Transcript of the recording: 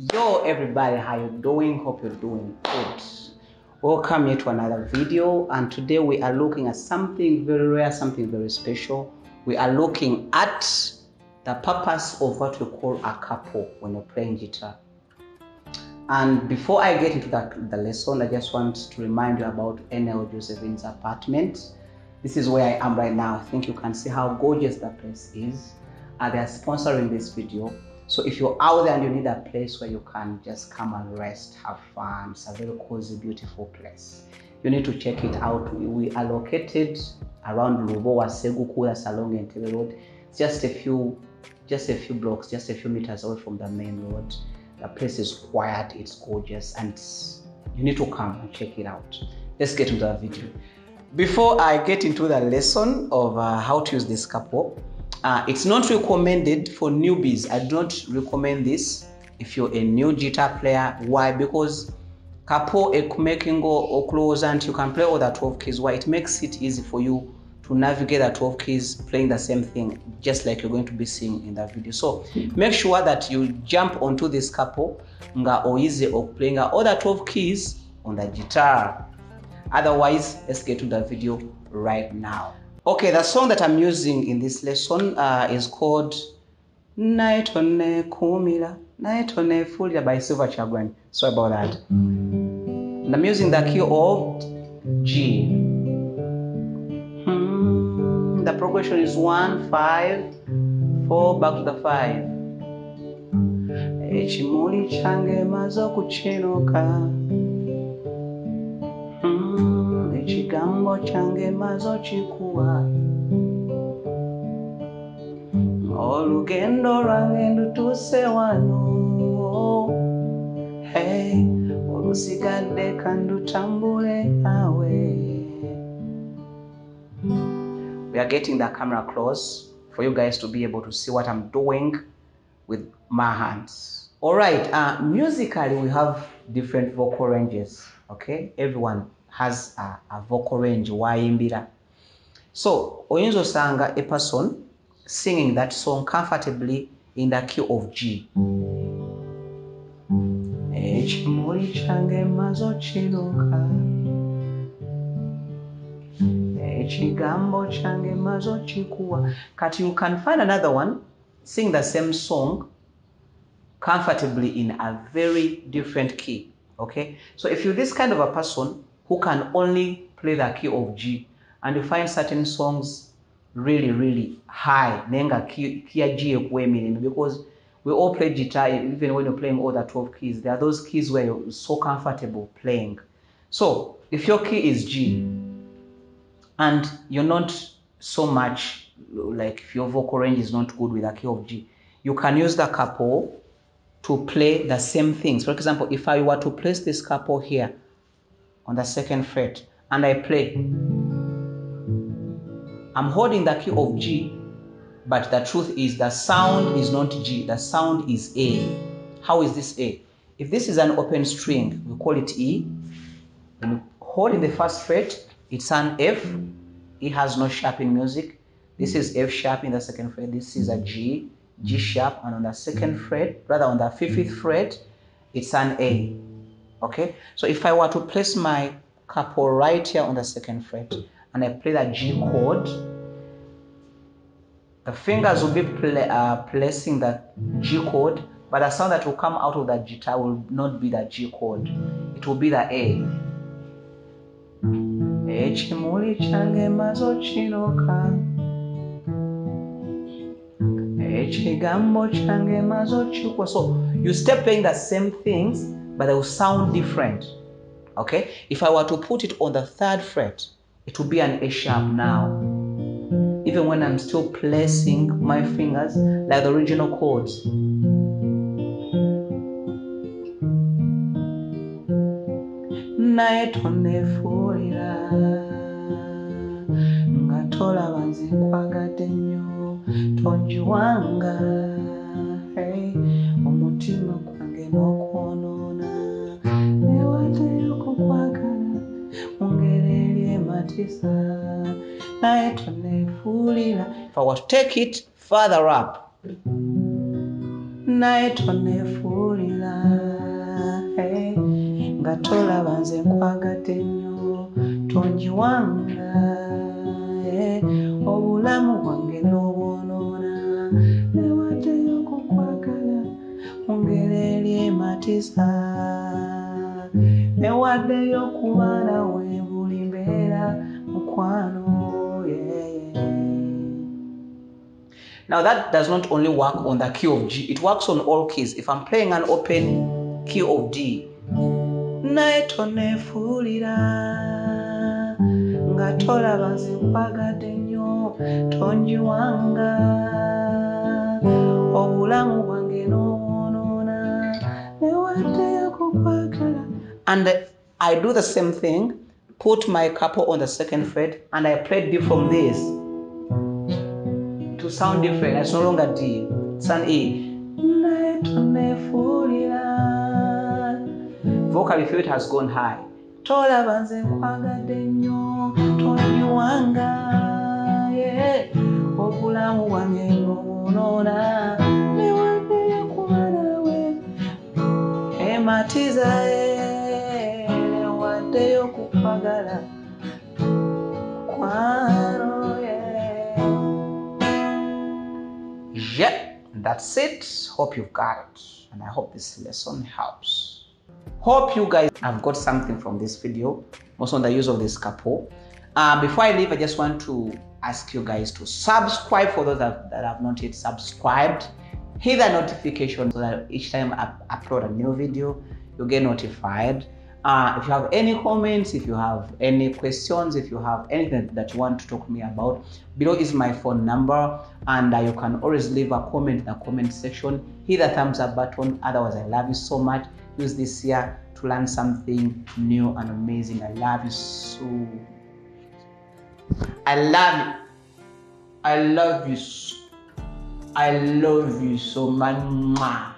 Yo everybody, how you doing? Hope you're doing good. Welcome here to another video and today we are looking at something very rare, something very special. We are looking at the purpose of what we call a capo when you're playing guitar. And before I get into that, the lesson, I just want to remind you about NL Josephine's apartment. This is where I am right now. I think you can see how gorgeous the place is. Uh, they are sponsoring this video. So if you're out there and you need a place where you can just come and rest, have fun, it's a very cozy, beautiful place. You need to check it out. We, are located around Lubowa, Seguku, Salong, Entebbe Road. It's just a few, just a few blocks, just a few meters away from the main road. The place is quiet, it's gorgeous, and you need to come and check it out. Let's get into the video. Before I get into the lesson of uh, how to use this capo, uh, it's not recommended for newbies. I do not recommend this if you're a new guitar player. Why? Because ekumaking or close and you can play all the 12 keys. Why? It makes it easy for you to navigate the 12 keys playing the same thing just like you're going to be seeing in the video. So make sure that you jump onto this capo nga or playing all the 12 keys on the guitar. Otherwise, let's get to the video right now. Okay, the song that I'm using in this lesson uh, is called Naitone Kumila, Naitone Fulia by Silver Chagwan. Sorry about that. And I'm using the key of G. Hmm, the progression is one, five, four, back to the five. Echimuli change maze okukinuka kyange maze okikuwa olugendo wano. Hey, we are getting the camera close for you guys to be able to see what i'm doing with my hands. All right uh, musically we have different vocal ranges okay? Everyone has a, a vocal range wayimbira so oyinza osanga a person singing that song comfortably in the key of g. Ekimuli kyange maze okiruka ekigambo kyange maze okikuwa kati you can find another one sing the same song comfortably in a very different key okay? So if you're this kind of a person who can only play the key of g and you find certain songs really really high. Nenga ya g because we all play guitar even when you're playing all the 12 keys there are those keys where you're so comfortable playing. So if your key is g and you're not so much like if your vocal range is not good with a key of g you can use the capo to play the same things. For example if i were to place this capo here on the second fret and i play. I'm holding the key of g but the truth is the sound is not g the sound is a. How is this a? If this is an open string we call it e. When you hold in the first fret it's an f. It has no sharp in music. This is f sharp in the second fret. This is a g g sharp. And on the second fret rather on the fifth fret it's an a okay so if i were to place my capo right here on the second fret and i play the g chord the fingers will be pla uh, placing the G chord, but the sound that will come out of the guitar will not be the G chord. It will be the A. Ekimuli kyange maze okiruka ekigambo kyange maze okikuwa so you step playing the same things but they will sound different. Okay? If i were to put it on the third fret it will be an a sharp now. Even when I'm still placing my fingers like the original chords. omutima ematisa naye tonneefuulira if i were to take it further up. Naye tonneefuulira tolaba nze nkwagadde nnyo. Tonjiwanga eh, obulamu bwange n'obwonoona. Newaddeyo kukwagala mu ngeri eri ematiza newaddeyo buli mbeera mukwano yeah, yeah. Now that does not only work on the key of G, it works on all keys. If I'm playing an open key of D, and I do the same thing put my capo on the second fret and I played D from this to sound different. It's no longer D, it's an E. Feel it has gone high. Yeah. That's it. Hope you've got it. And I hope this lesson helps. Hope you guys have got something from this video, also on the use of this capo. Uh, before I leave, I just want to ask you guys to subscribe for those that, that have not yet subscribed. Hit the notification so that each time I upload a new video, you get notified. Uh, if you have any comments, if you have any questions, if you have anything that you want to talk to me about, below is my phone number, and uh, you can always leave a comment in the comment section. Hit the thumbs up button. Otherwise, I love you so much. Use this year to learn something new and amazing. I love you so. I love you. I love you. So, I love you so much.